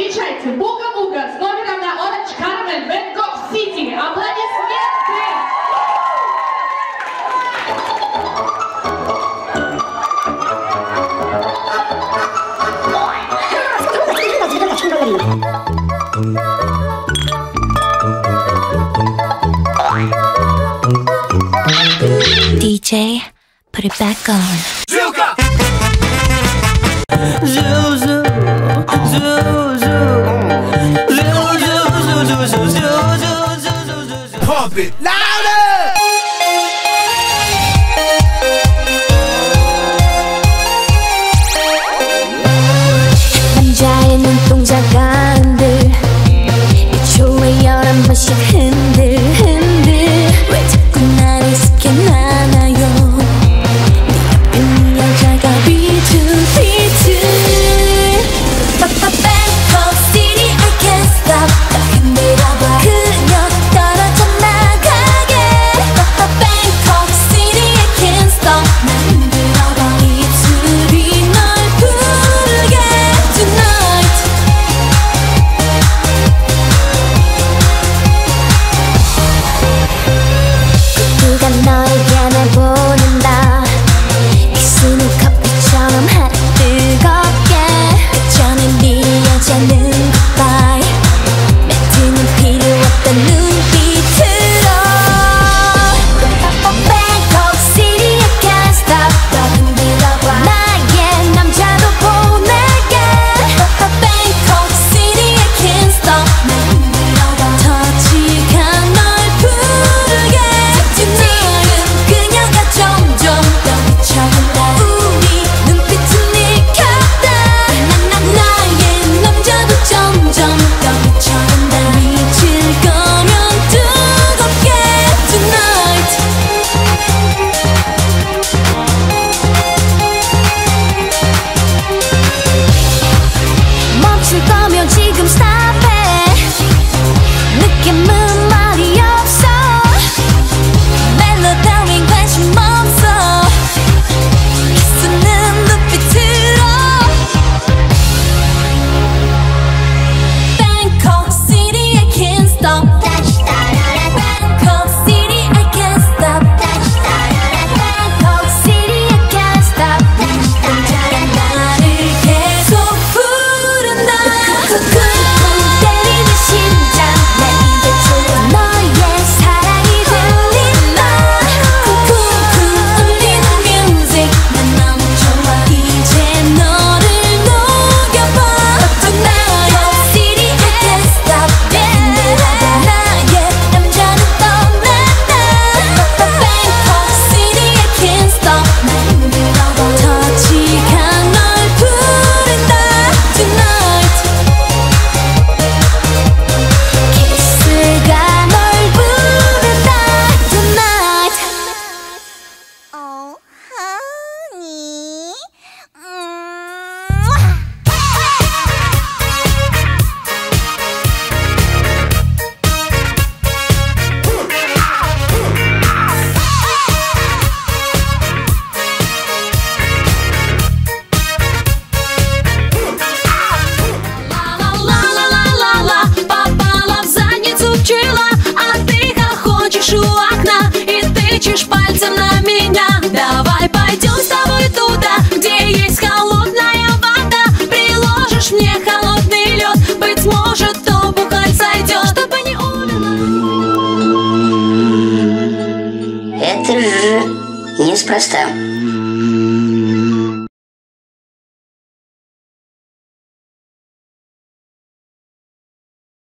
Встречайте, Буга-Буга с номером на Оранж Кармен в City. Аплодисменты! DJ, put it back on. Zilka! Zil, zil. bit louder! 남자의 눈동자가 흔들 1초에 11번씩 expressão. Hum.